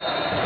Right?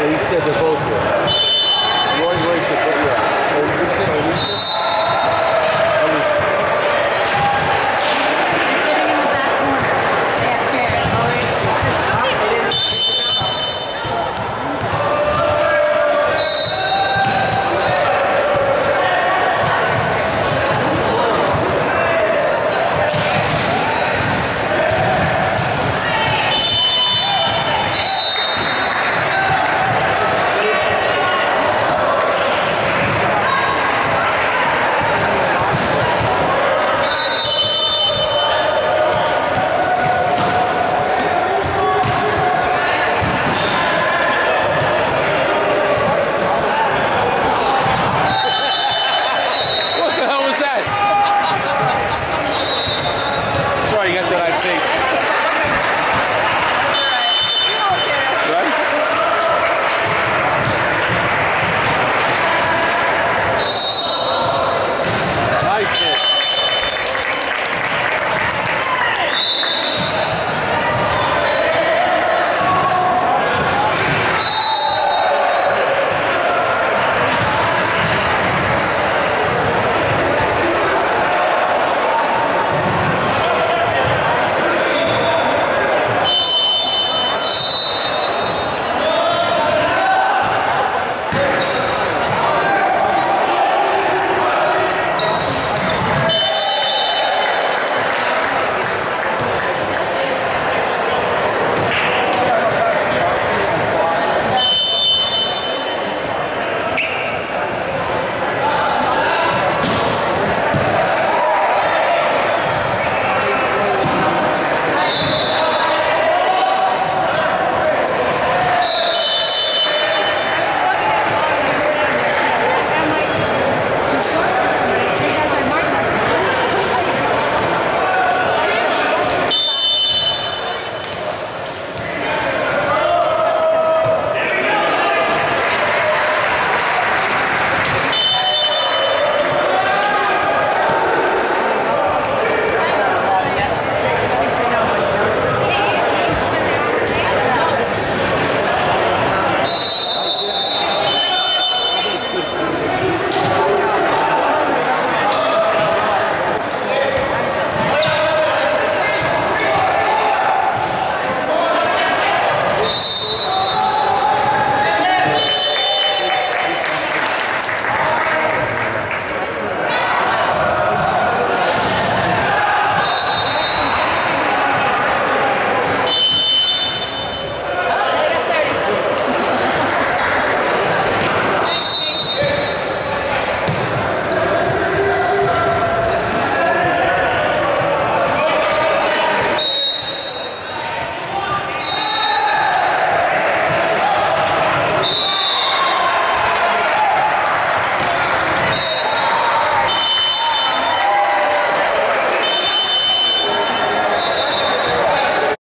He said they're both good.